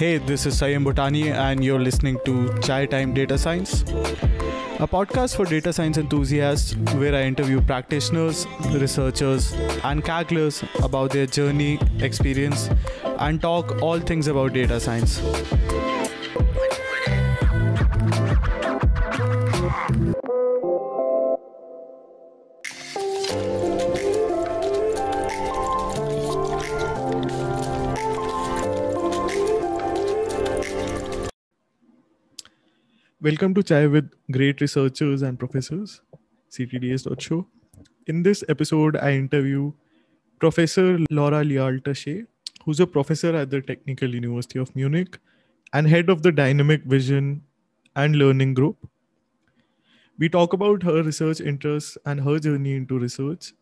Hey, this is Sanyam Bhutani, and you're listening to Chai Time Data Science, a podcast for data science enthusiasts where I interview practitioners, researchers, and Kagglers about their journey, experience, and talk all things about data science. Welcome to Chai with great researchers and professors, CTDS.show. In this episode, I interview Professor Laura Leal-Taixé, who's a professor at the Technical University of Munich and head of the Dynamic Vision and Learning Group. We talk about her research interests and her journey into research,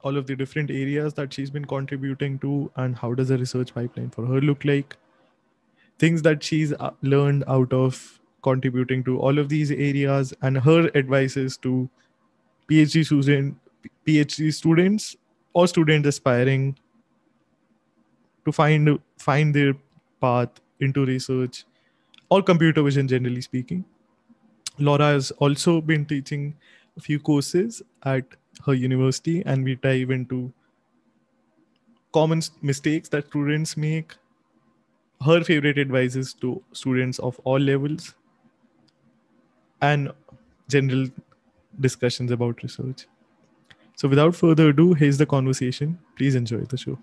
all of the different areas that she's been contributing to, and how does a research pipeline for her look like, things that she's uh, learned out of contributing to all of these areas and her advices to phd student phd students or students aspiring to find find their path into research or computer vision generally speaking. Laura has also been teaching a few courses at her university and we dive into common mistakes that students make. Her favorite advices to students of all levels and general discussions about research. So, without further ado, here's the conversation. Please enjoy the show.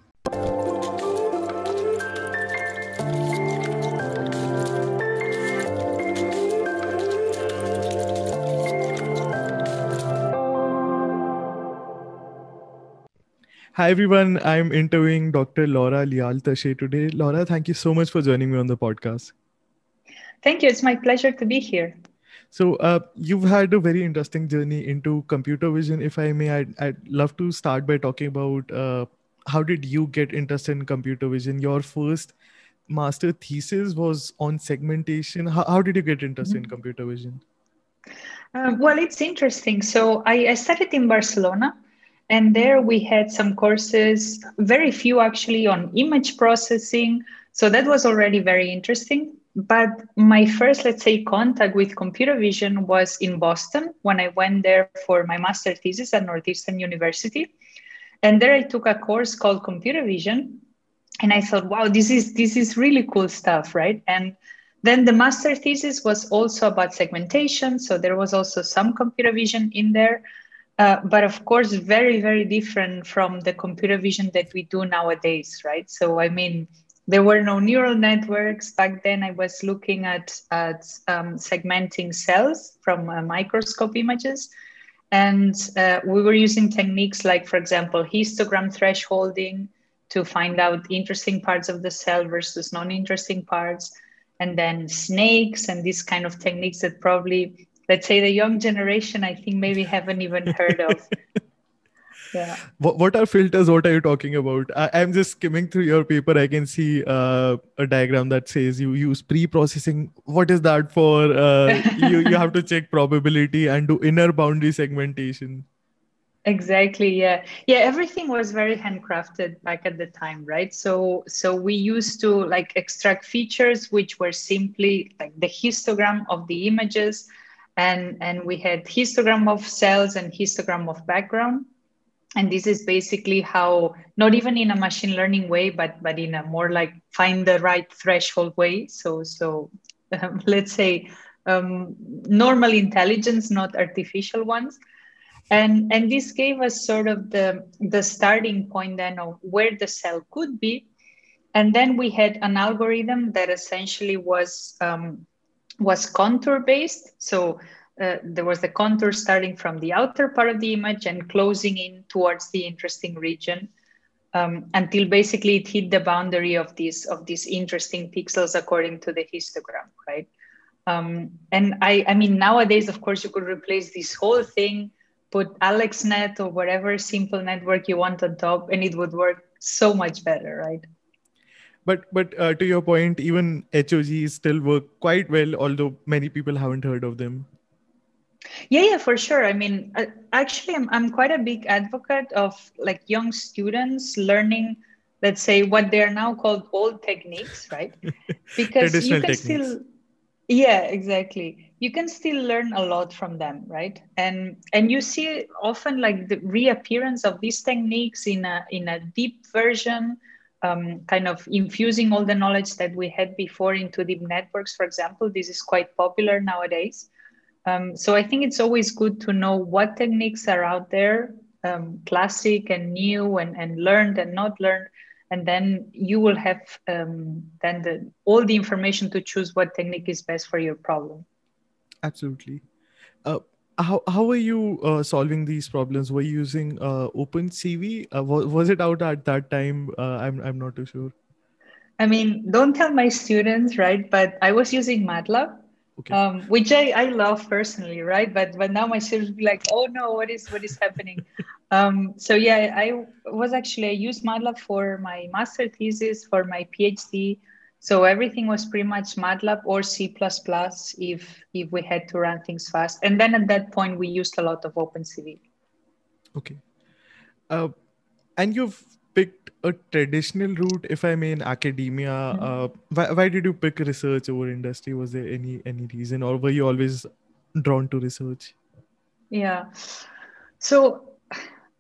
Hi everyone, I'm interviewing Dr. Laura Leal-Taixé today. Laura, thank you so much for joining me on the podcast. Thank you. It's my pleasure to be here. So uh, you've had a very interesting journey into computer vision. If I may, I'd, I'd love to start by talking about uh, how did you get interested in computer vision? Your first master thesis was on segmentation. How, how did you get interested mm-hmm. in computer vision? Uh, well, it's interesting. So I, I studied in Barcelona, and there we had some courses, very few actually, on image processing. So that was already very interesting but my first let's say contact with computer vision was in boston when i went there for my master thesis at northeastern university. And there i took a course called computer vision. And i thought wow this is this is really cool stuff right? And then the master thesis was also about segmentation. So there was also some computer vision in there. Uh, but of course very very different from the computer vision that we do nowadays right? So i mean there were no neural networks. Back then i was looking at, at um, segmenting cells from uh, microscope images. And uh, we were using techniques like for example histogram thresholding to find out interesting parts of the cell versus non-interesting parts. And then snakes and these kind of techniques that probably let's say the young generation i think maybe haven't even heard of yeah. What, what are filters? What are you talking about? I, am just skimming through your paper. I can see uh, a diagram that says you use pre-processing. What is that for? Uh, you, you have to check probability and do inner boundary segmentation. Exactly yeah. Yeah everything was very handcrafted back at the time right? So so we used to like extract features which were simply like the histogram of the images and and we had histogram of cells and histogram of background and this is basically how not even in a machine learning way but but in a more like find the right threshold way. So so um, let's say um, normal intelligence not artificial ones. And and this gave us sort of the the starting point then of where the cell could be. And then we had an algorithm that essentially was um, was contour based so uh, there was the contour starting from the outer part of the image and closing in towards the interesting region um, until basically it hit the boundary of these of these interesting pixels according to the histogram, right? Um, and I, I mean, nowadays, of course, you could replace this whole thing, put AlexNet or whatever simple network you want on top, and it would work so much better, right? But but uh, to your point, even HOGs still work quite well, although many people haven't heard of them. Yeah, yeah, for sure. I mean, actually, I'm, I'm quite a big advocate of like young students learning let's say what they are now called old techniques right? Because you can techniques. still yeah exactly. You can still learn a lot from them right? And and you see often like the reappearance of these techniques in a in a deep version um, kind of infusing all the knowledge that we had before into deep networks. For example this is quite popular nowadays um, so i think it's always good to know what techniques are out there um, classic and new and, and learned and not learned and then you will have um, then the, all the information to choose what technique is best for your problem. Absolutely. Uh, how, how are you uh, solving these problems? Were you using uh, opencv uh, was, was it out at that time? Uh, I'm, I'm not too sure. I mean don't tell my students right but i was using matlab okay. um, which I, I love personally, right? But but now my students be like, oh no, what is what is happening? um, so yeah, I was actually I used MATLAB for my master thesis for my PhD. So everything was pretty much MATLAB or C++ if if we had to run things fast. And then at that point, we used a lot of OpenCV. Okay. Uh, and you've picked a traditional route, if I may, in academia. Mm-hmm. Uh, why, why did you pick research over industry? Was there any any reason, or were you always drawn to research? Yeah, so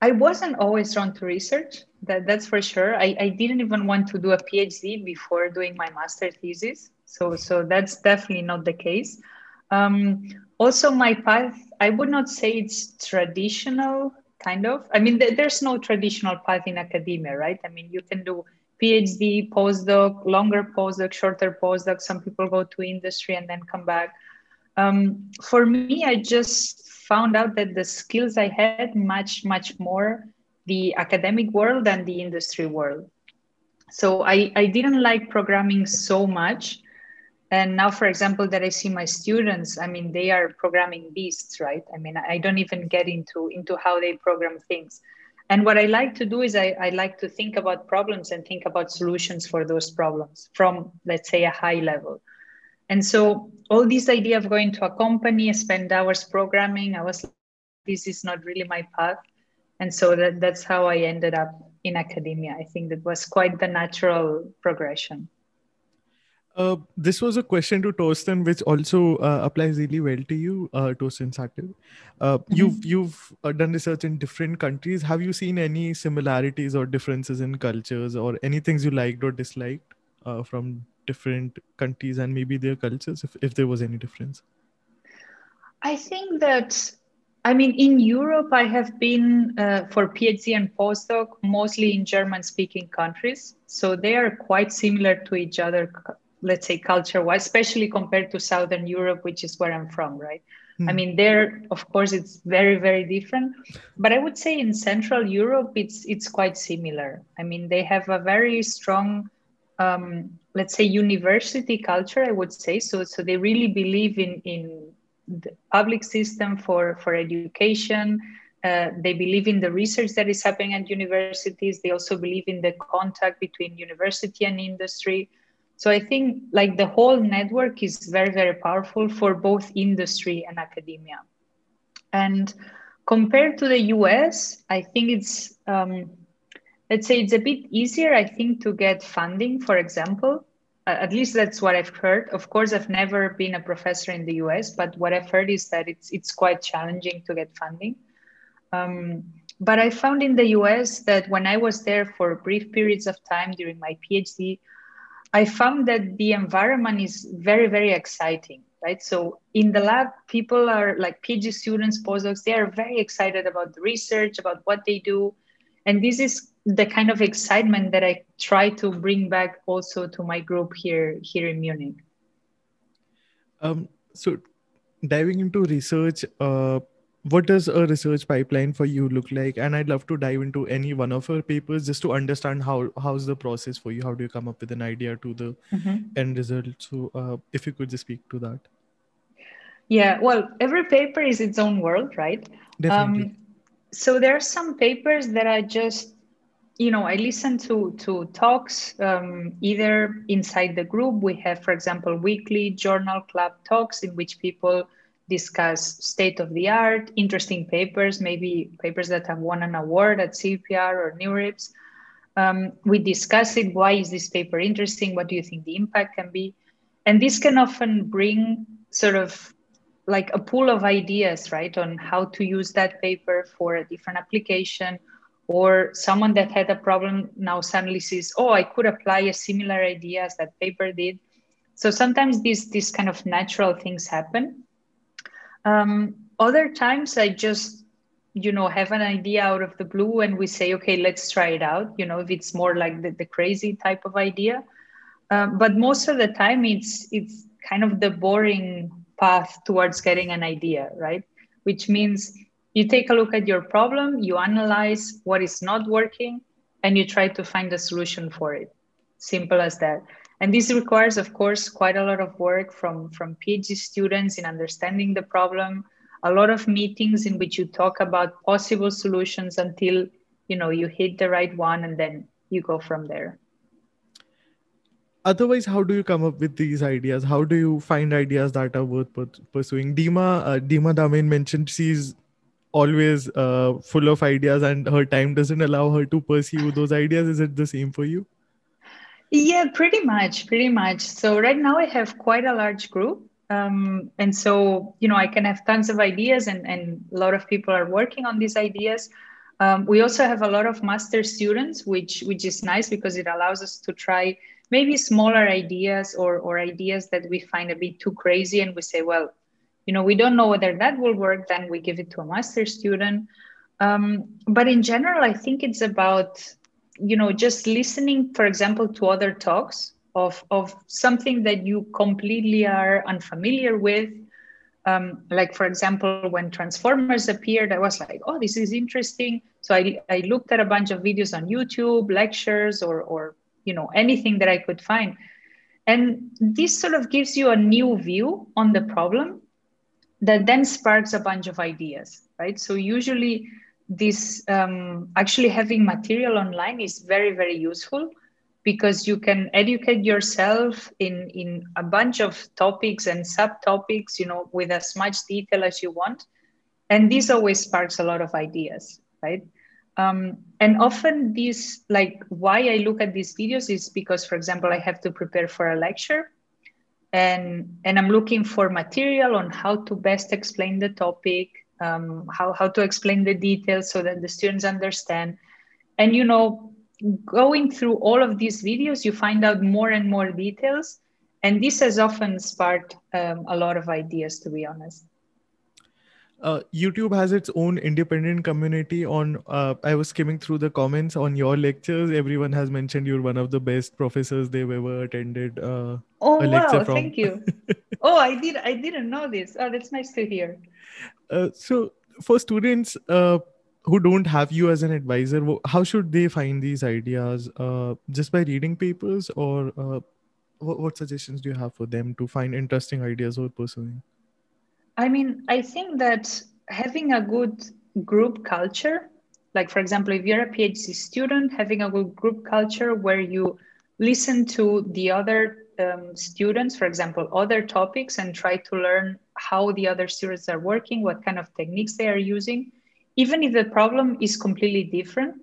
I wasn't always drawn to research. That that's for sure. I, I didn't even want to do a PhD before doing my master thesis. So so that's definitely not the case. Um, also, my path I would not say it's traditional kind of. I mean, th- there's no traditional path in academia, right? I mean, you can do PhD, postdoc, longer postdoc, shorter postdoc. Some people go to industry and then come back. Um, for me, I just found out that the skills I had much, much more the academic world than the industry world. So I, I didn't like programming so much and now for example that i see my students i mean they are programming beasts right? I mean i don't even get into into how they program things. And what i like to do is i, I like to think about problems and think about solutions for those problems from let's say a high level. And so all this idea of going to a company spend hours programming i was this is not really my path. And so that, that's how i ended up in academia. I think that was quite the natural progression uh, this was a question to Torsten, which also uh, applies really well to you, uh, Torsten Sattler. Uh, mm-hmm. You've you've uh, done research in different countries. Have you seen any similarities or differences in cultures, or any things you liked or disliked uh, from different countries and maybe their cultures, if if there was any difference? I think that I mean, in Europe, I have been uh, for PhD and postdoc mostly in German speaking countries. So they are quite similar to each other let's say culture wise especially compared to southern europe which is where i'm from right? Mm. i mean there of course it's very very different. But i would say in central europe it's it's quite similar. I mean they have a very strong um, let's say university culture i would say. So so they really believe in in the public system for for education. Uh, they believe in the research that is happening at universities. They also believe in the contact between university and industry so I think like the whole network is very, very powerful for both industry and academia. And compared to the US, I think it's, um, let's say it's a bit easier, I think, to get funding, for example. At least that's what I've heard. Of course, I've never been a professor in the US, but what I've heard is that it's, it's quite challenging to get funding. Um, but I found in the US that when I was there for brief periods of time during my PhD, I found that the environment is very, very exciting, right? So in the lab, people are like PhD students, postdocs, they are very excited about the research, about what they do. And this is the kind of excitement that I try to bring back also to my group here, here in Munich. Um, so diving into research, uh, what does a research pipeline for you look like? And i'd love to dive into any one of our papers just to understand how how's the process for you? How do you come up with an idea to the mm-hmm. end result? So uh, if you could just speak to that. Yeah well every paper is its own world right? Definitely. Um, so there are some papers that i just you know i listen to to talks um, either inside the group. We have for example weekly journal club talks in which people discuss state of the art, interesting papers, maybe papers that have won an award at CVPR or NeurIPS. Um, we discuss it. Why is this paper interesting? What do you think the impact can be? And this can often bring sort of like a pool of ideas, right, on how to use that paper for a different application. Or someone that had a problem now suddenly says, oh, I could apply a similar idea as that paper did. So sometimes these, these kind of natural things happen. Um, other times I just, you know, have an idea out of the blue and we say, okay, let's try it out. You know, if it's more like the, the crazy type of idea. Um, but most of the time it's it's kind of the boring path towards getting an idea, right? Which means you take a look at your problem, you analyze what is not working, and you try to find a solution for it. Simple as that. And this requires, of course, quite a lot of work from, from PhD students in understanding the problem, a lot of meetings in which you talk about possible solutions until you know you hit the right one and then you go from there. Otherwise how do you come up with these ideas? How do you find ideas that are worth pursuing? Dima uh, Dima Damen mentioned she's always uh, full of ideas and her time doesn't allow her to pursue those ideas. Is it the same for you yeah pretty much pretty much. So right now i have quite a large group. Um, and so you know i can have tons of ideas and, and a lot of people are working on these ideas. Um, we also have a lot of master students which which is nice because it allows us to try maybe smaller ideas or, or ideas that we find a bit too crazy and we say well you know we don't know whether that will work then we give it to a master student. Um, but in general i think it's about you know just listening for example to other talks of, of something that you completely are unfamiliar with. Um, like for example when transformers appeared i was like oh this is interesting. So I, I looked at a bunch of videos on youtube lectures or, or you know anything that i could find. And this sort of gives you a new view on the problem that then sparks a bunch of ideas right? So usually this um, actually having material online is very very useful because you can educate yourself in in a bunch of topics and subtopics you know with as much detail as you want. And this always sparks a lot of ideas right? Um, and often these, like why I look at these videos is because, for example, I have to prepare for a lecture and, and I'm looking for material on how to best explain the topic, um, how, how to explain the details so that the students understand. And, you know, going through all of these videos, you find out more and more details. And this has often sparked um, a lot of ideas, to be honest uh, YouTube has its own independent community. On uh, I was skimming through the comments on your lectures. Everyone has mentioned you're one of the best professors they've ever attended. Uh, oh wow! From. Thank you. oh, I did. I didn't know this. Oh, that's nice to hear. Uh, so, for students uh, who don't have you as an advisor, how should they find these ideas? Uh, just by reading papers, or what, what suggestions do you have for them to find interesting ideas or pursuing? I mean, I think that having a good group culture, like for example, if you're a PhD student, having a good group culture where you listen to the other um, students, for example, other topics, and try to learn how the other students are working, what kind of techniques they are using, even if the problem is completely different.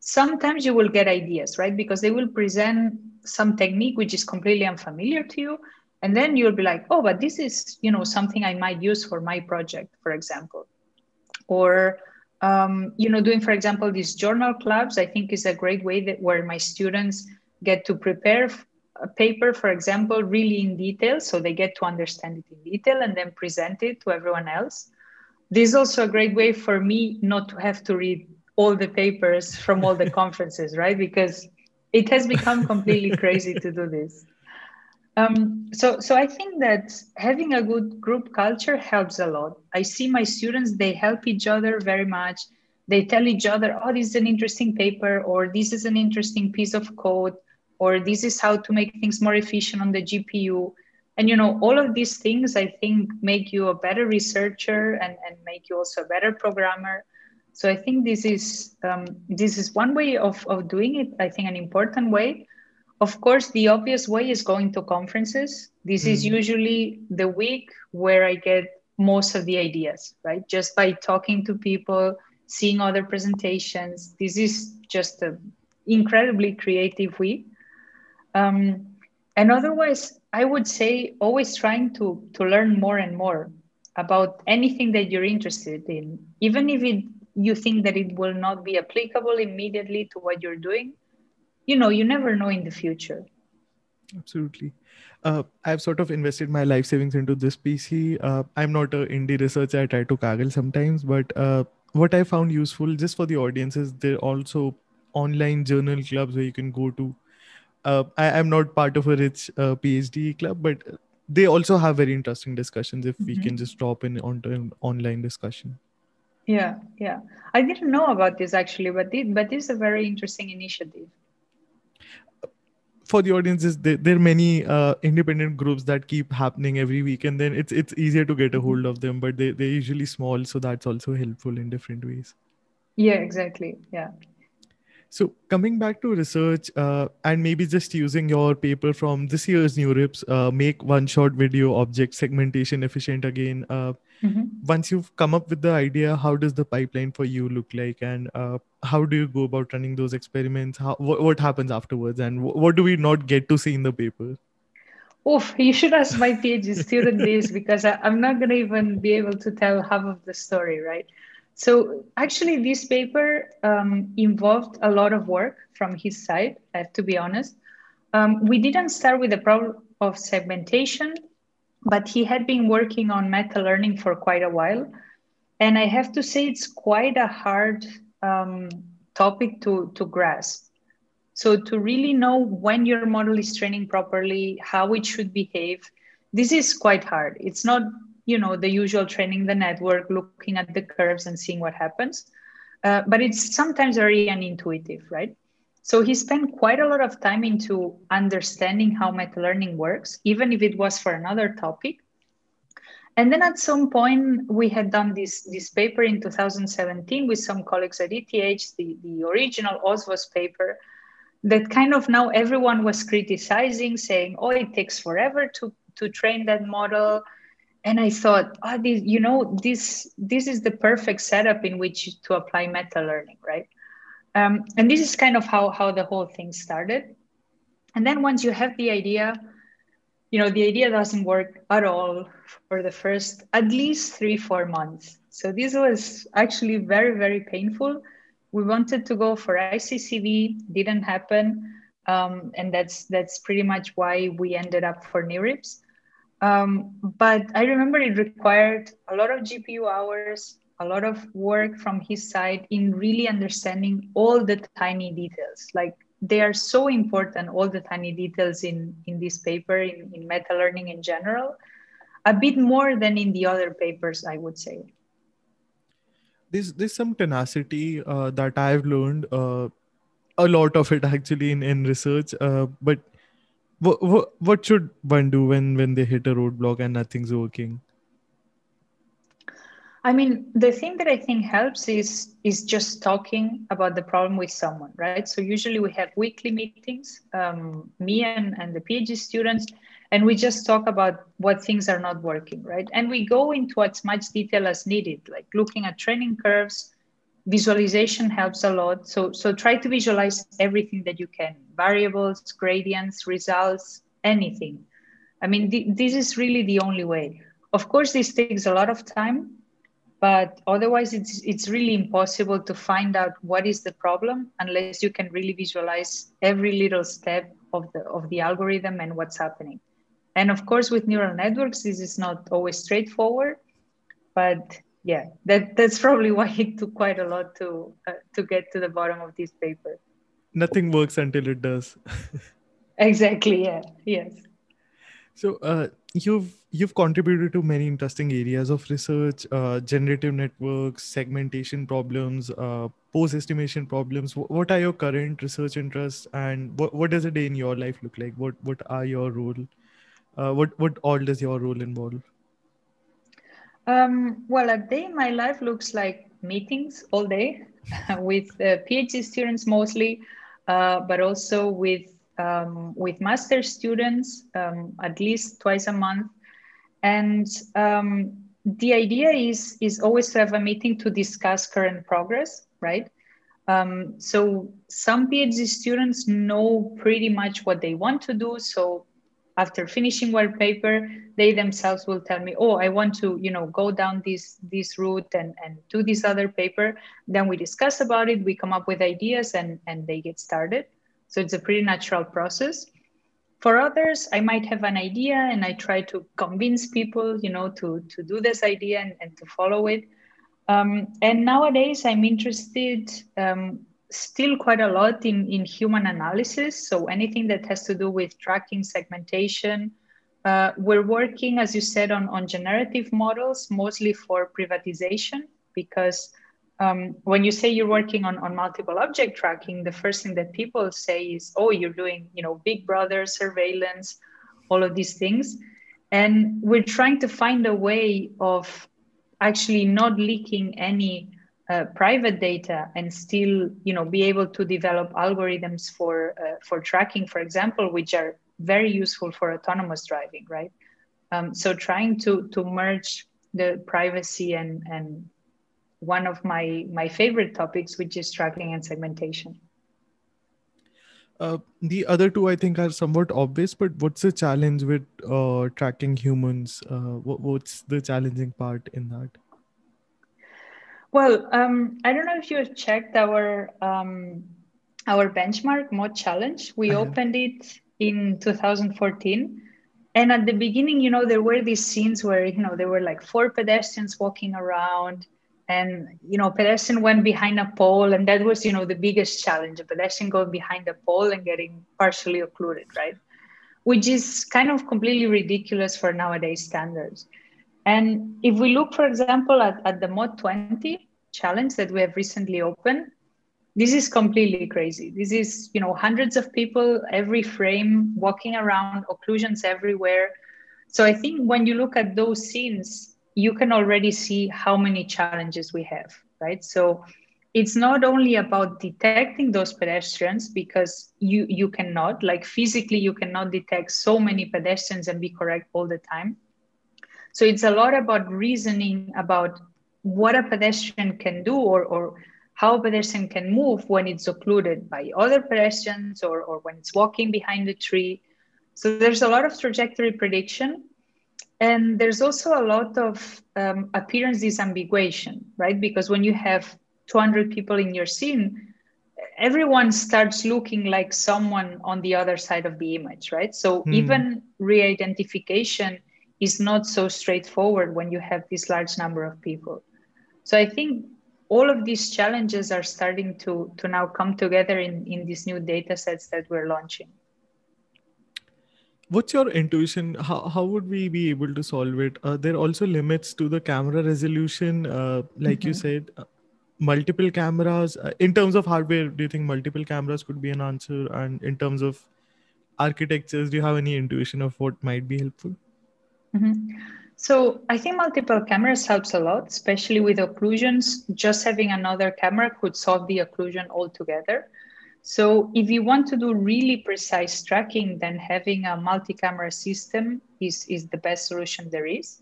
Sometimes you will get ideas, right? Because they will present some technique which is completely unfamiliar to you, and then you'll be like oh but this is you know something i might use for my project for example. Or um, you know doing for example these journal clubs i think is a great way that where my students get to prepare a paper for example really in detail so they get to understand it in detail and then present it to everyone else. This is also a great way for me not to have to read all the papers from all the conferences right? Because it has become completely crazy to do this um, so, so I think that having a good group culture helps a lot. I see my students; they help each other very much. They tell each other, "Oh, this is an interesting paper," or "This is an interesting piece of code," or "This is how to make things more efficient on the GPU." And you know, all of these things I think make you a better researcher and, and make you also a better programmer. So I think this is um, this is one way of, of doing it. I think an important way of course, the obvious way is going to conferences. This mm. is usually the week where I get most of the ideas, right? Just by talking to people, seeing other presentations. This is just an incredibly creative week. Um, and otherwise, I would say always trying to to learn more and more about anything that you're interested in, even if it you think that it will not be applicable immediately to what you're doing. You know, you never know in the future. Absolutely. Uh, I've sort of invested my life savings into this PC. Uh, I'm not an indie researcher. I try to Kaggle sometimes, but uh, what I found useful just for the audience is there are also online journal clubs where you can go to. Uh, I, am not part of a rich uh, PhD club, but they also have very interesting discussions if mm-hmm. we can just drop in onto an online discussion. Yeah, yeah. I didn't know about this actually, but this, but this is a very interesting initiative for the audiences there, there are many uh, independent groups that keep happening every week and then it's it's easier to get a hold of them but they, they're usually small so that's also helpful in different ways. Yeah exactly. Yeah so coming back to research uh, and maybe just using your paper from this year's NeurIPS, uh, make one-shot video object segmentation efficient again. Uh, mm-hmm. Once you've come up with the idea, how does the pipeline for you look like, and uh, how do you go about running those experiments? How wh- what happens afterwards, and wh- what do we not get to see in the paper? Oof, you should ask my PhD student this because I, I'm not going to even be able to tell half of the story, right? So actually, this paper um, involved a lot of work from his side, I have to be honest. Um, we didn't start with the problem of segmentation, but he had been working on meta learning for quite a while. And I have to say, it's quite a hard um, topic to, to grasp. So, to really know when your model is training properly, how it should behave, this is quite hard. It's not you know the usual training the network looking at the curves and seeing what happens. Uh, but it's sometimes very unintuitive right? So he spent quite a lot of time into understanding how meta learning works even if it was for another topic. And then at some point we had done this this paper in 2017 with some colleagues at ETH the, the original OSVOS paper that kind of now everyone was criticizing saying oh it takes forever to to train that model and I thought, oh, this, you know, this this is the perfect setup in which to apply meta learning, right? Um, and this is kind of how how the whole thing started. And then once you have the idea, you know, the idea doesn't work at all for the first at least three four months. So this was actually very very painful. We wanted to go for ICCV, didn't happen, um, and that's that's pretty much why we ended up for NeurIPS. Um, but I remember it required a lot of GPU hours, a lot of work from his side in really understanding all the tiny details. Like they are so important, all the tiny details in, in this paper, in, in meta learning in general, a bit more than in the other papers, I would say. There's, there's some tenacity uh, that I've learned, uh, a lot of it actually in, in research, uh, but what, what, should one do when when they hit a roadblock and nothing's working? I mean the thing that i think helps is is just talking about the problem with someone right? So usually we have weekly meetings um, me and, and the phd students and we just talk about what things are not working right? And we go into as much detail as needed like looking at training curves visualization helps a lot. So, so try to visualize everything that you can, variables, gradients, results, anything. I mean, th- this is really the only way. Of course, this takes a lot of time, but otherwise it's, it's really impossible to find out what is the problem unless you can really visualize every little step of the, of the algorithm and what's happening. And of course, with neural networks, this is not always straightforward, but yeah, that that's probably why it took quite a lot to uh, to get to the bottom of this paper. Nothing works until it does. exactly. Yeah. Yes. So uh, you've you've contributed to many interesting areas of research, uh, generative networks, segmentation problems, uh, pose estimation problems. what are your current research interests, and what, what does a day in your life look like? What what are your role? Uh, what what all does your role involve? Um, well, a day in my life looks like meetings all day with uh, PhD students mostly, uh, but also with um, with master students um, at least twice a month. And um, the idea is is always to have a meeting to discuss current progress, right? Um, so some PhD students know pretty much what they want to do. So after finishing one paper, they themselves will tell me, "Oh, I want to, you know, go down this this route and and do this other paper." Then we discuss about it. We come up with ideas, and and they get started. So it's a pretty natural process. For others, I might have an idea, and I try to convince people, you know, to to do this idea and, and to follow it um, and nowadays, I'm interested um, still quite a lot in, in human analysis. So anything that has to do with tracking segmentation. Uh, we're working, as you said, on, on generative models, mostly for privatization, because um, when you say you're working on, on multiple object tracking, the first thing that people say is, oh, you're doing, you know, big brother surveillance, all of these things. And we're trying to find a way of actually not leaking any uh, private data and still you know be able to develop algorithms for uh, for tracking for example which are very useful for autonomous driving right um, so trying to to merge the privacy and and one of my my favorite topics which is tracking and segmentation uh, the other two, I think, are somewhat obvious. But what's the challenge with uh, tracking humans? Uh, what, what's the challenging part in that? Well, um, I don't know if you have checked our um, our benchmark MOT challenge. We uh-huh. opened it in 2014. And at the beginning, you know, there were these scenes where, you know, there were like four pedestrians walking around and you know pedestrian went behind a pole and that was you know the biggest challenge a pedestrian going behind a pole and getting partially occluded right which is kind of completely ridiculous for nowadays standards and if we look for example at, at the MOT 20 challenge that we have recently opened this is completely crazy. This is you know hundreds of people every frame walking around occlusions everywhere. So i think when you look at those scenes you can already see how many challenges we have, right? So it's not only about detecting those pedestrians because you you cannot like physically you cannot detect so many pedestrians and be correct all the time so it's a lot about reasoning about what a pedestrian can do or, or how a pedestrian can move when it's occluded by other pedestrians or, or when it's walking behind a tree so there's a lot of trajectory prediction and there's also a lot of um, appearance disambiguation, right? Because when you have 200 people in your scene, everyone starts looking like someone on the other side of the image, right? So hmm. even re-identification is not so straightforward when you have this large number of people. So I think all of these challenges are starting to, to now come together in, in these new data sets that we're launching. What's your intuition? How, how would we be able to solve it? Uh, there are also limits to the camera resolution? Uh, like mm-hmm. you said uh, multiple cameras uh, in terms of hardware do you think multiple cameras could be an answer? And in terms of architectures do you have any intuition of what might be helpful mm-hmm. so i think multiple cameras helps a lot especially with occlusions just having another camera could solve the occlusion altogether so if you want to do really precise tracking, then having a multi-camera system is, is the best solution there is.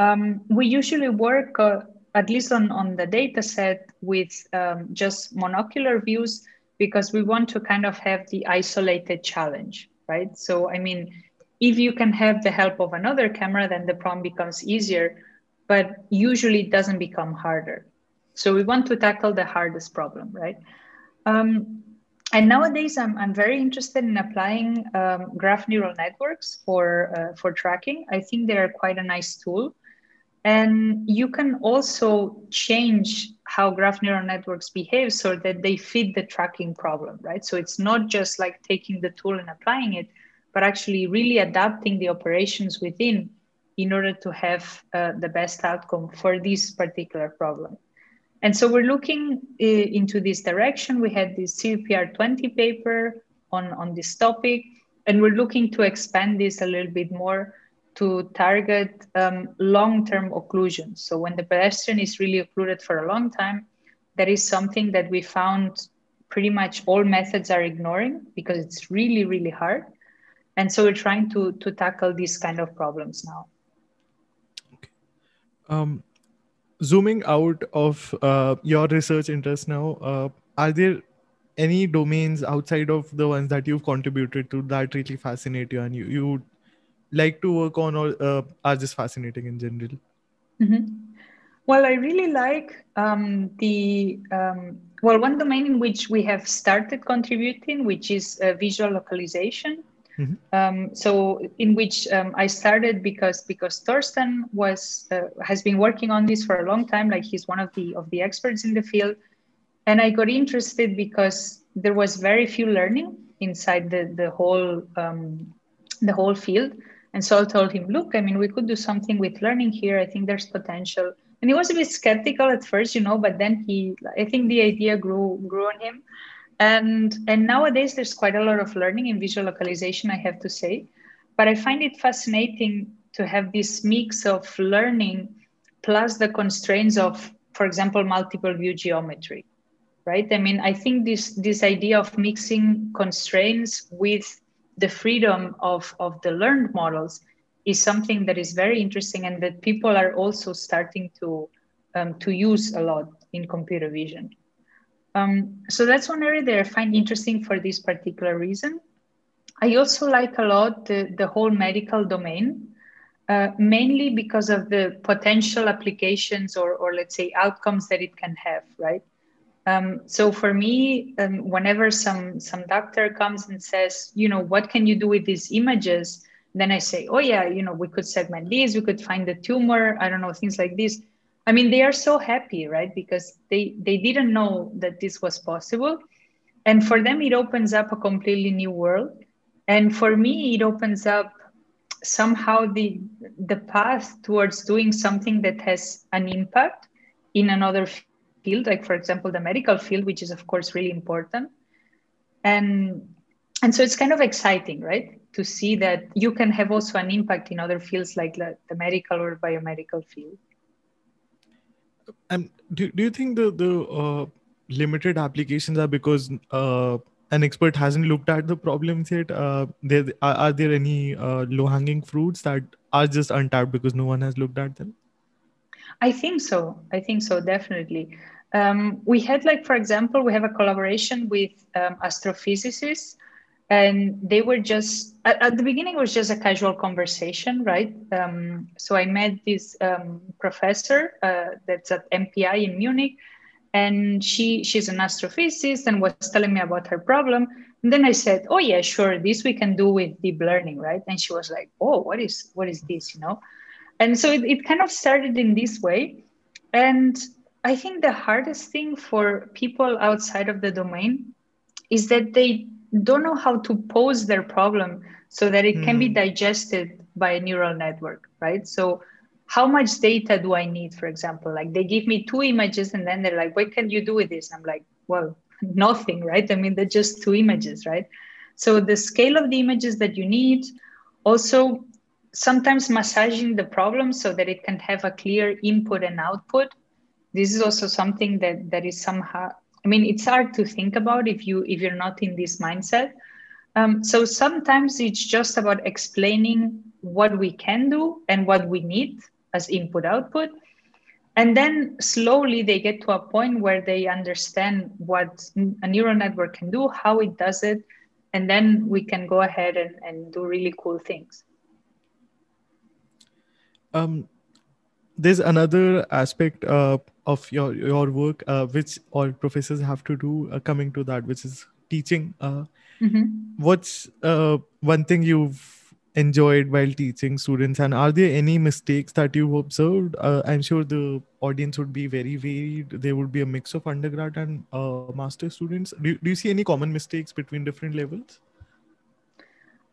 Um, we usually work, uh, at least on, on the data set, with um, just monocular views because we want to kind of have the isolated challenge, right? So, I mean, if you can have the help of another camera, then the problem becomes easier, but usually it doesn't become harder. So we want to tackle the hardest problem, right? Um, and nowadays I'm, I'm very interested in applying um, graph neural networks for, uh, for tracking. I think they're quite a nice tool. And you can also change how graph neural networks behave so that they fit the tracking problem, right? So it's not just like taking the tool and applying it, but actually really adapting the operations within in order to have uh, the best outcome for this particular problem. And so we're looking uh, into this direction. We had this CVPR 20 paper on, on this topic, and we're looking to expand this a little bit more to target um, long-term occlusion. So when the pedestrian is really occluded for a long time, that is something that we found pretty much all methods are ignoring because it's really, really hard. And so we're trying to, to tackle these kind of problems now. Okay. Um, zooming out of uh, your research interest now, uh, are there any domains outside of the ones that you've contributed to that really fascinate you and you, you like to work on or uh, are just fascinating in general? Mm-hmm. Well, I really like um, the um, well one domain in which we have started contributing, which is uh, visual localization. Mm-hmm. Um, so in which um, I started because because Torsten was uh, has been working on this for a long time. Like he's one of the of the experts in the field, and I got interested because there was very few learning inside the the whole um, the whole field. And so I told him, look, I mean, we could do something with learning here. I think there's potential. And he was a bit skeptical at first, you know, but then he, I think the idea grew grew on him. And and nowadays there's quite a lot of learning in visual localization, I have to say. But I find it fascinating to have this mix of learning plus the constraints of, for example, multiple view geometry. Right. I mean, I think this this idea of mixing constraints with the freedom of, of the learned models is something that is very interesting and that people are also starting to um, to use a lot in computer vision. Um, so that's one area that I find interesting for this particular reason. I also like a lot the, the whole medical domain, uh, mainly because of the potential applications or, or let's say outcomes that it can have, right? Um, so for me, um, whenever some some doctor comes and says, you know, what can you do with these images? Then I say, oh yeah, you know, we could segment these, we could find the tumor, I don't know, things like this. I mean, they are so happy, right? Because they they didn't know that this was possible, and for them it opens up a completely new world. And for me, it opens up somehow the the path towards doing something that has an impact in another field, like for example, the medical field, which is of course really important. And and so it's kind of exciting, right? To see that you can have also an impact in other fields like the, the medical or biomedical field. And do, do you think the the uh, limited applications are because uh, an expert hasn't looked at the problems yet? Uh, there are, are there any uh, low hanging fruits that are just untapped because no one has looked at them? I think so. I think so, definitely. Um, we had, like, for example, we have a collaboration with um, astrophysicists, and they were just at, at, the beginning it was just a casual conversation, right? Um, so I met this um, professor uh, that's at MPI in Munich, and she she's an astrophysicist and was telling me about her problem. And then I said, "Oh yeah, sure, this we can do with deep learning, right?" And she was like, "Oh, what is what is this?" You know and so it, it kind of started in this way and i think the hardest thing for people outside of the domain is that they don't know how to pose their problem so that it mm. can be hmm. digested by a neural network right? So how much data do i need for example? Like they give me two images and then they're like what can you do with this? I'm like well nothing right? I mean they're just two images right? So the scale of the images that you need also sometimes massaging the problem so that it can have a clear input and output. This is also something that that is somehow i mean it's hard to think about if you if you're not in this mindset. Um, so sometimes it's just about explaining what we can do and what we need as input output. And then slowly they get to a point where they understand what a neural network can do how it does it and then we can go ahead and, and do really cool things. Um, there's another aspect uh, of your your work uh, which all professors have to do uh, coming to that which is teaching uh, mm-hmm. what's uh, one thing you've enjoyed while teaching students and are there any mistakes that you've observed uh, i'm sure the audience would be very varied there would be a mix of undergrad and master students do, do you see any common mistakes between different levels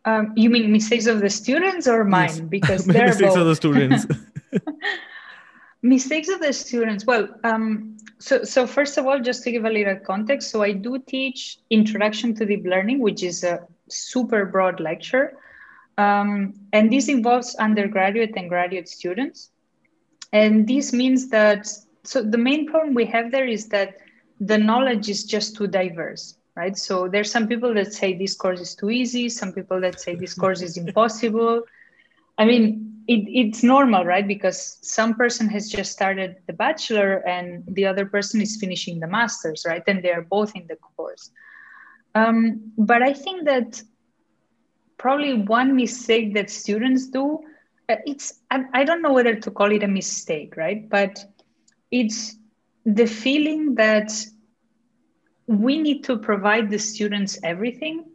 um, you mean mistakes of the students or mine? Yes. Because they're mistakes both. of the students. mistakes of the students. Well, um, so so first of all, just to give a little context, so I do teach Introduction to Deep Learning, which is a super broad lecture, um, and this involves undergraduate and graduate students, and this means that so the main problem we have there is that the knowledge is just too diverse right? So there's some people that say this course is too easy, some people that say this course is impossible. I mean, it, it's normal, right? Because some person has just started the bachelor and the other person is finishing the master's, right? And they are both in the course. Um, but I think that probably one mistake that students do, uh, it's, I, I don't know whether to call it a mistake, right? But it's the feeling that we need to provide the students everything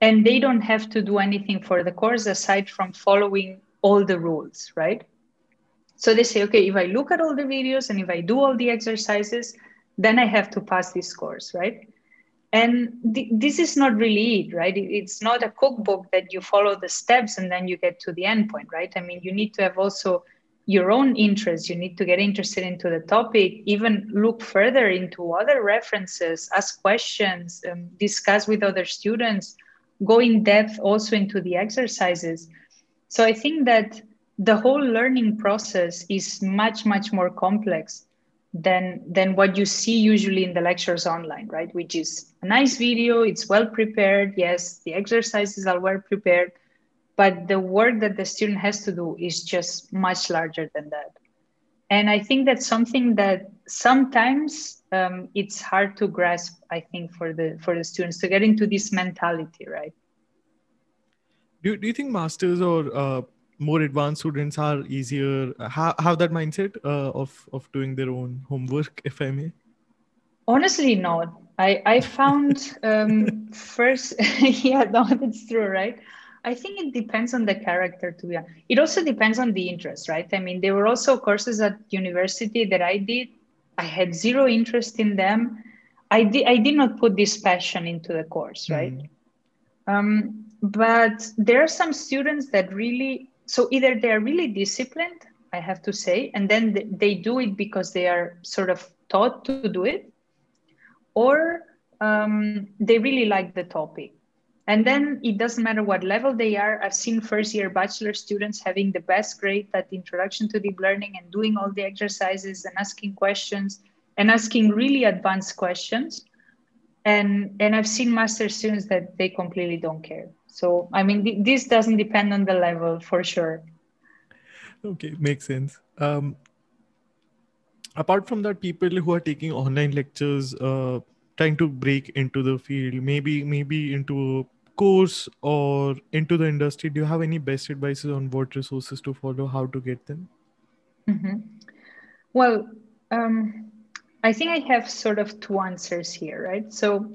and they don't have to do anything for the course aside from following all the rules, right? So they say, okay, if I look at all the videos and if I do all the exercises, then I have to pass this course, right? And th- this is not really it, right? It's not a cookbook that you follow the steps and then you get to the end point, right? I mean, you need to have also your own interests. You need to get interested into the topic, even look further into other references, ask questions, um, discuss with other students, go in depth also into the exercises so I think that the whole learning process is much, much more complex than than what you see usually in the lectures online, right? Which is a nice video, it's well prepared. Yes, the exercises are well prepared, but the work that the student has to do is just much larger than that. And I think that's something that sometimes um, it's hard to grasp. I think for the for the students to get into this mentality, right? Do, do you think masters or uh, more advanced students are easier have, have that mindset uh, of of doing their own homework if i may? Honestly not. I i found um first yeah no that's true right? I think it depends on the character to be honest it also depends on the interest right? I mean there were also courses at university that i did. I had zero interest in them. I did i did not put this passion into the course right? Mm. um but there are some students that really so either they're really disciplined i have to say and then they do it because they are sort of taught to do it or um, they really like the topic. And then it doesn't matter what level they are i've seen first year bachelor students having the best grade at introduction to deep learning and doing all the exercises and asking questions and asking really advanced questions. And and i've seen master students that they completely don't care so, I mean, th- this doesn't depend on the level for sure. Okay, makes sense. Um, apart from that, people who are taking online lectures, uh, trying to break into the field, maybe maybe into a course or into the industry, do you have any best advices on what resources to follow, how to get them? Mm-hmm. Well, um, I think I have sort of two answers here, right? So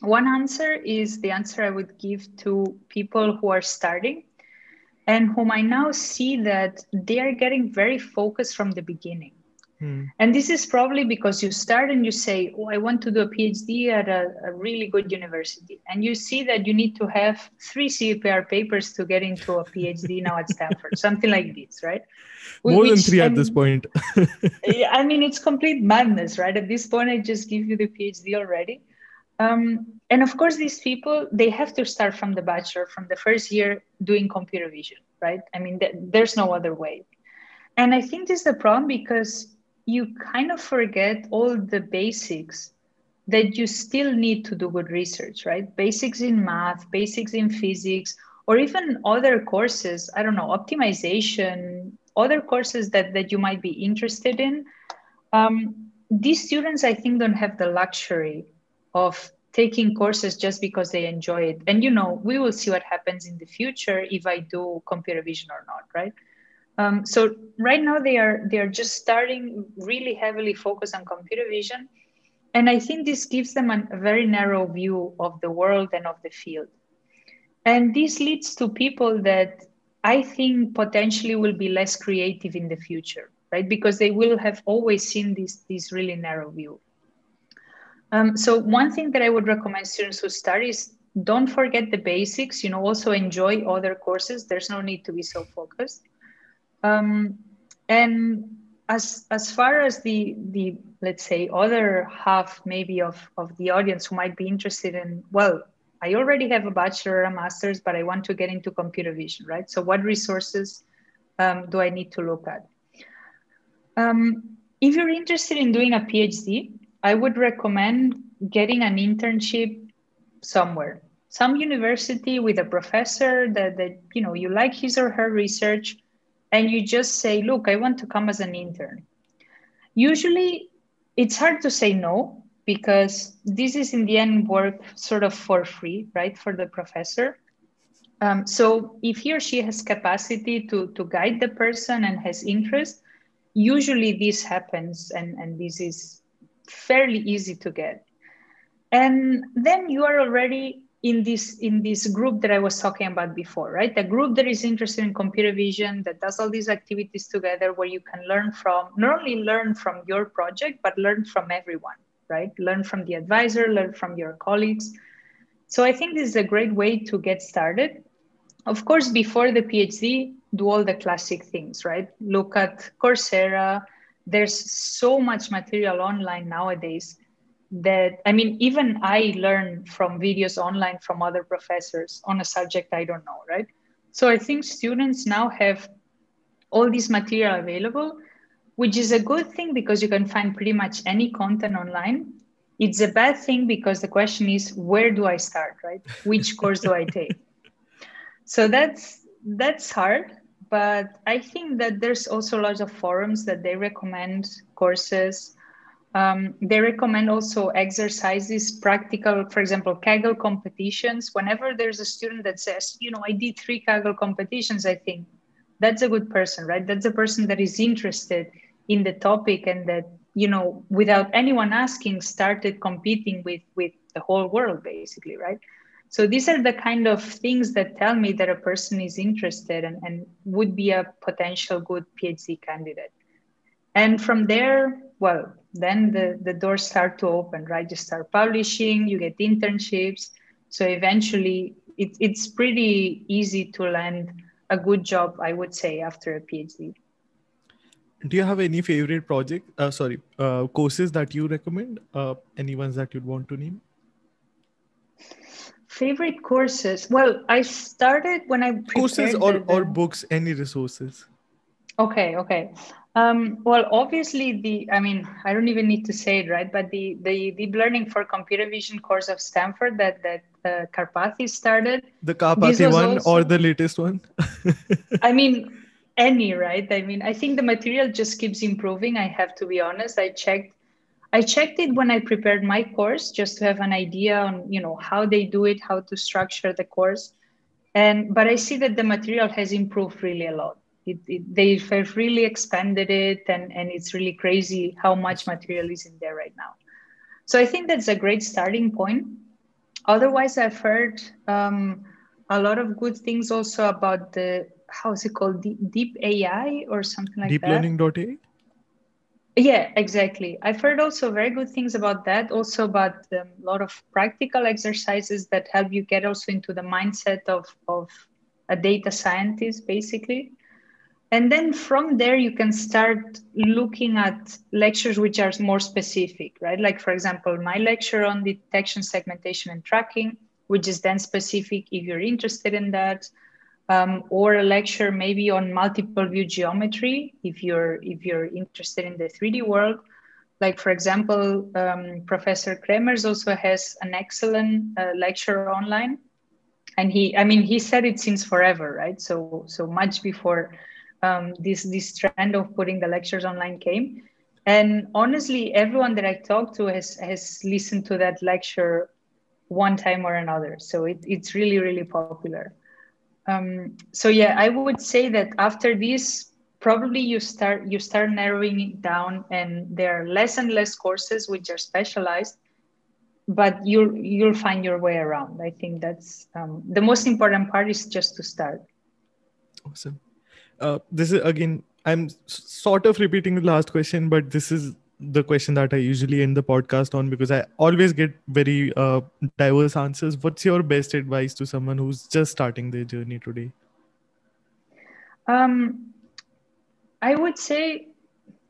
one answer is the answer I would give to people who are starting and whom I now see that they are getting very focused from the beginning. Hmm. And this is probably because you start and you say, Oh, I want to do a PhD at a, a, really good university. And you see that you need to have three CVPR papers to get into a PhD now at Stanford, something like this, right? More Which, than three at this point. I mean, it's complete madness, right? At this point, I just give you the PhD already. Um, and of course, these people, they have to start from the bachelor, from the first year doing computer vision, right? I mean, th- there's no other way. And I think this is the problem because you kind of forget all the basics that you still need to do good research, right? Basics in math, basics in physics, or even other courses, I don't know, optimization, other courses that, that you might be interested in. Um, these students, I think, don't have the luxury of taking courses just because they enjoy it. And you know, we will see what happens in the future if I do computer vision or not, right? Um, so right now they are they are just starting really heavily focused on computer vision, and I think this gives them an, a very narrow view of the world and of the field. And this leads to people that I think potentially will be less creative in the future, right? Because they will have always seen this this really narrow view. Um, so one thing that I would recommend students who start is don't forget the basics. You know, also enjoy other courses. There's no need to be so focused. Um, and as as far as the the let's say other half maybe of of the audience who might be interested in well i already have a bachelor or a master's but i want to get into computer vision right so what resources um, do i need to look at um, if you're interested in doing a phd I would recommend getting an internship somewhere, some university with a professor that, that you know you like his or her research, and you just say, look, I want to come as an intern. Usually it's hard to say no because this is in the end work sort of for free, right, for the professor. Um, so if he or she has capacity to, to guide the person and has interest, usually this happens and, and this is fairly easy to get. And then you are already in this in this group that I was talking about before, right? A group that is interested in computer vision that does all these activities together where you can learn from not only learn from your project, but learn from everyone, right? Learn from the advisor, learn from your colleagues. So I think this is a great way to get started. Of course, before the PhD, do all the classic things, right? Look at Coursera. There's so much material online nowadays that i mean even i learn from videos online from other professors on a subject i don't know right? So i think students now have all this material available which is a good thing because you can find pretty much any content online. It's a bad thing because the question is where do i start right? Which course do i take? So that's that's hard but i think that there's also lots of forums that they recommend courses um, they recommend also exercises, practical, for example, Kaggle competitions. Whenever there's a student that says, you know, I did three Kaggle competitions, I think that's a good person, right? That's a person that is interested in the topic and that, you know, without anyone asking, started competing with with the whole world, basically, right? So these are the kind of things that tell me that a person is interested and, and would be a potential good PhD candidate. And from there, well, then the, the doors start to open, right? You start publishing, you get internships. So eventually it, it's pretty easy to land a good job, I would say, after a PhD. Do you have any favorite project, uh, sorry, uh, courses that you recommend? Uh, any ones that you'd want to name? Favorite courses? Well, I started when I courses or, the, the... or books, any resources. Okay, okay. Um, well, obviously, the I mean, I don't even need to say it, right? But the the deep learning for computer vision course of Stanford that that uh, Karpathy started. The Karpathy one also, or the latest one? I mean, any, right? I mean, I think the material just keeps improving. I have to be honest. I checked. I checked it when I prepared my course just to have an idea on you know how they do it, how to structure the course, and but I see that the material has improved really a lot. It, it, they have really expanded it and, and it's really crazy how much material is in there right now. So i think that's a great starting point. Otherwise i've heard um, a lot of good things also about the how is it called? Deep, deep ai or something like deep that? Deep learning.ai yeah exactly. I've heard also very good things about that also about a um, lot of practical exercises that help you get also into the mindset of, of a data scientist basically. And then from there you can start looking at lectures which are more specific right? Like for example my lecture on detection segmentation and tracking which is then specific if you're interested in that um, or a lecture maybe on multiple view geometry if you're if you're interested in the 3d world like for example um, professor Cremers also has an excellent uh, lecture online and he i mean he said it since forever right so so much before um, this this trend of putting the lectures online came. And honestly, everyone that I talked to has has listened to that lecture one time or another. So it, it's really really popular. Um, so yeah, I would say that after this, probably you start you start narrowing it down, and there are less and less courses which are specialized but you'll you'll find your way around. I think that's um, the most important part is just to start. Awesome. Uh, this is again i'm sort of repeating the last question but this is the question that i usually end the podcast on because i always get very uh, diverse answers. What's your best advice to someone who's just starting their journey today? Um, i would say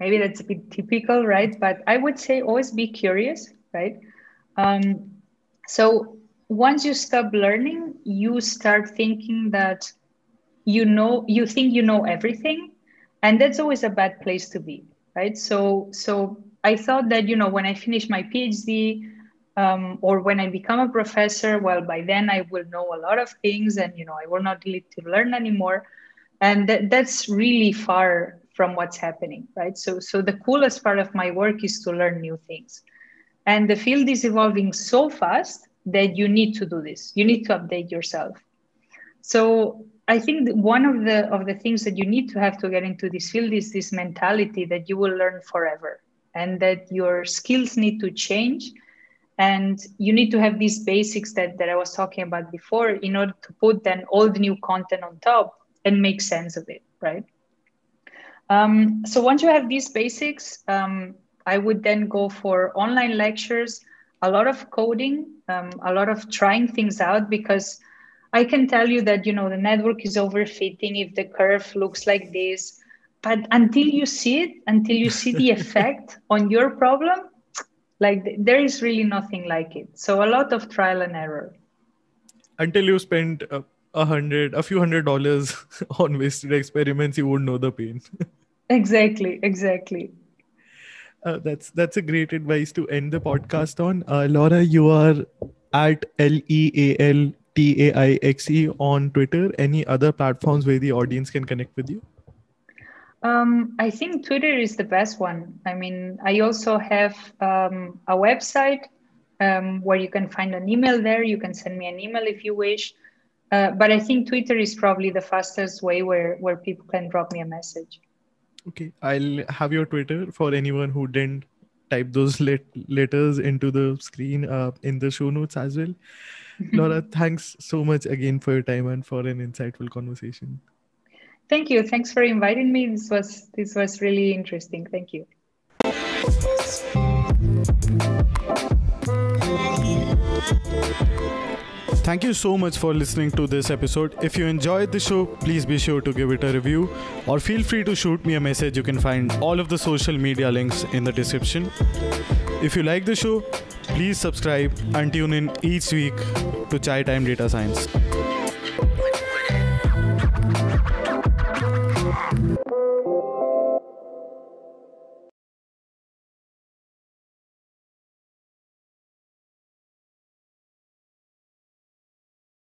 maybe that's a bit typical right? But i would say always be curious right? Um, so once you stop learning you start thinking that you know you think you know everything and that's always a bad place to be right? So so i thought that you know when i finish my phd um, or when i become a professor well by then i will know a lot of things and you know i will not need to learn anymore. And that, that's really far from what's happening right? So so the coolest part of my work is to learn new things. And the field is evolving so fast that you need to do this. You need to update yourself. So i think one of the of the things that you need to have to get into this field is this mentality that you will learn forever and that your skills need to change and you need to have these basics that, that i was talking about before in order to put then all the new content on top and make sense of it, right? Um, so once you have these basics, um, I would then go for online lectures, a lot of coding, um, a lot of trying things out because I can tell you that you know the network is overfitting if the curve looks like this, but until you see it, until you see the effect on your problem, like there is really nothing like it. So a lot of trial and error. Until you spend uh, a hundred, a few hundred dollars on wasted experiments, you won't know the pain. exactly, exactly. Uh, that's that's a great advice to end the podcast on. Uh, Laura, you are at L E A L T A I X E on Twitter. Any other platforms where the audience can connect with you? Um, I think Twitter is the best one. I mean, I also have um, a website um, where you can find an email there. You can send me an email if you wish. Uh, but I think Twitter is probably the fastest way where, where people can drop me a message. Okay, I'll have your Twitter for anyone who didn't type those let- letters into the screen uh, in the show notes as well. Laura, thanks so much again for your time and for an insightful conversation. Thank you. Thanks for inviting me. This was this was really interesting. Thank you. Thank you so much for listening to this episode. If you enjoyed the show, please be sure to give it a review or feel free to shoot me a message. You can find all of the social media links in the description. If you like the show, please subscribe and tune in each week to Chai Time Data Science.